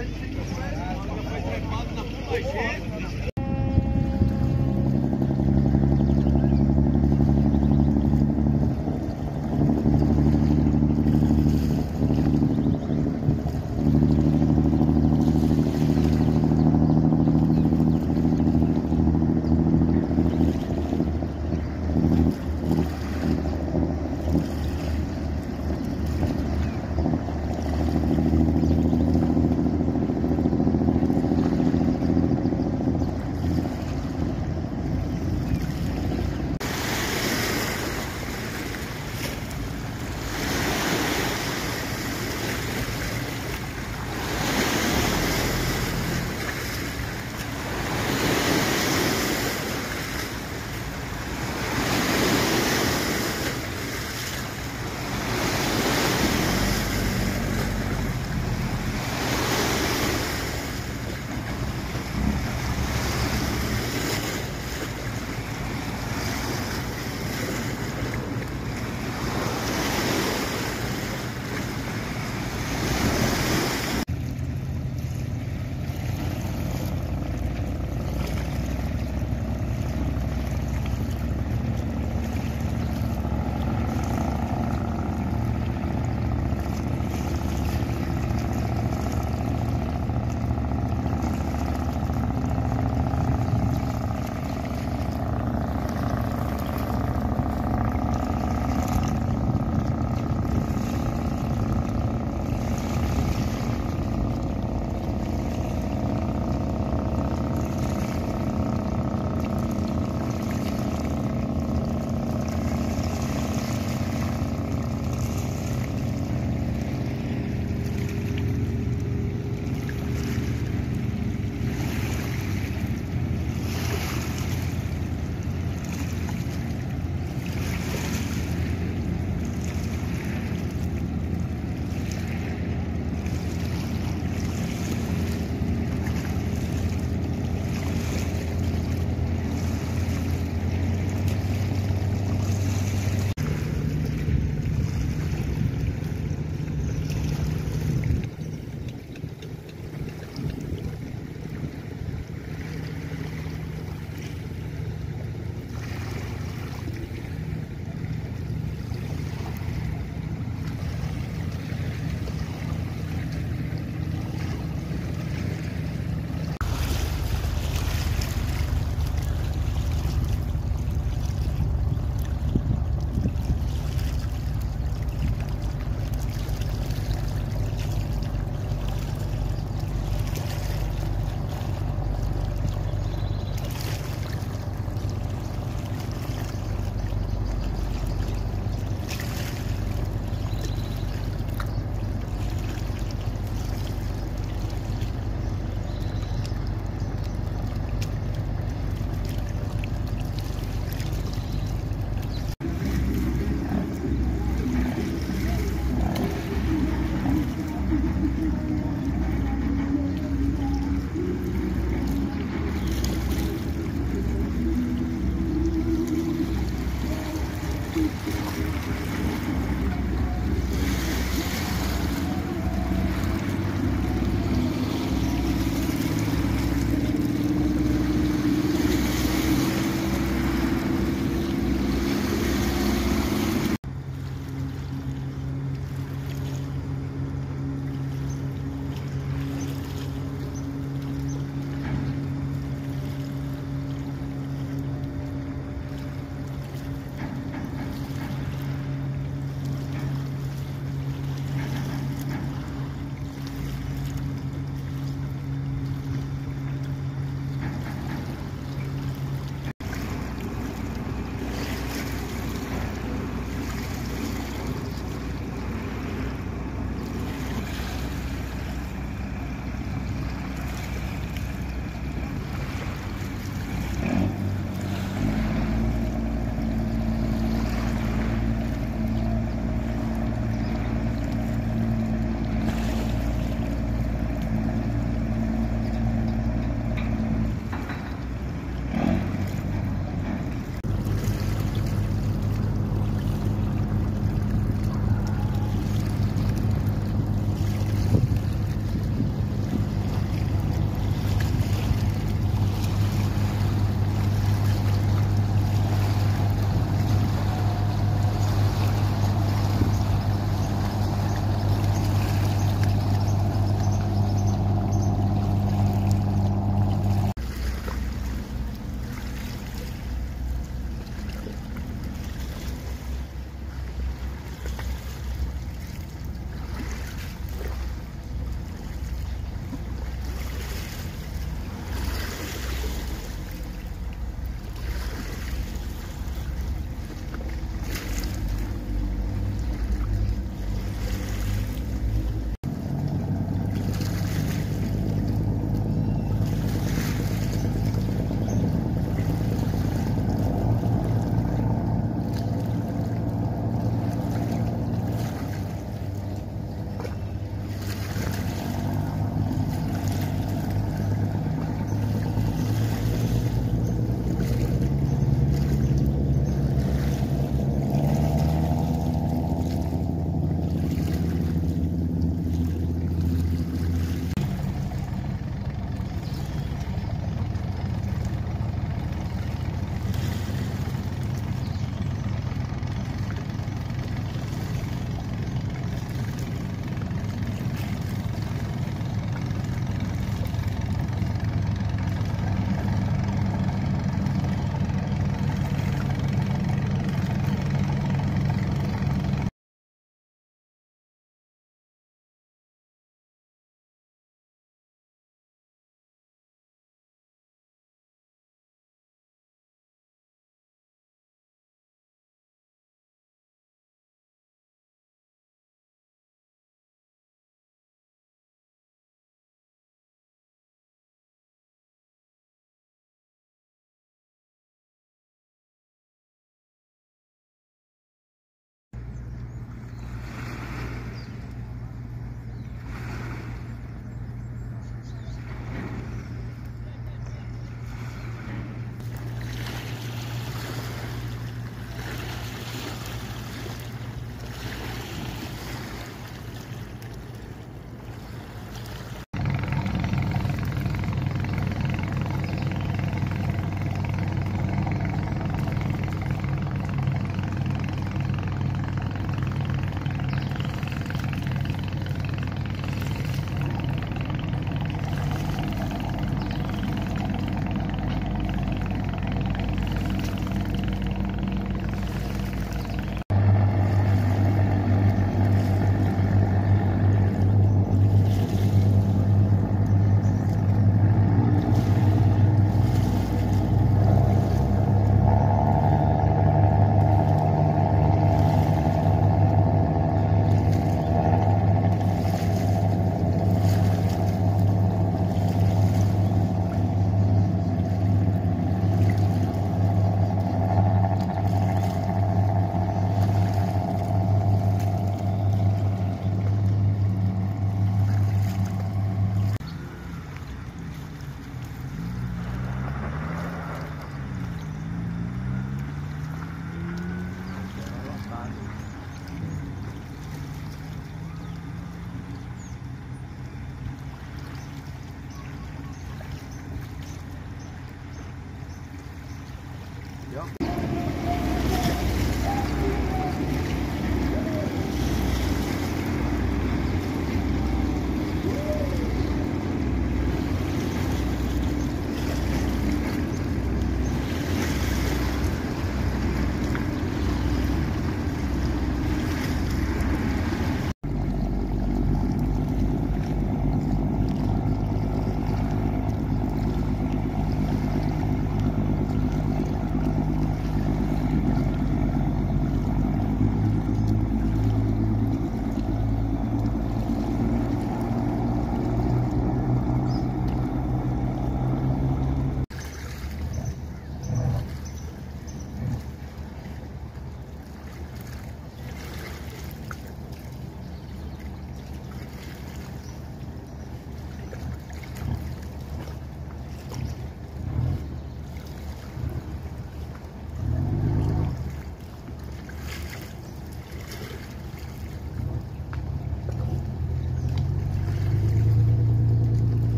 Foi trepado na puta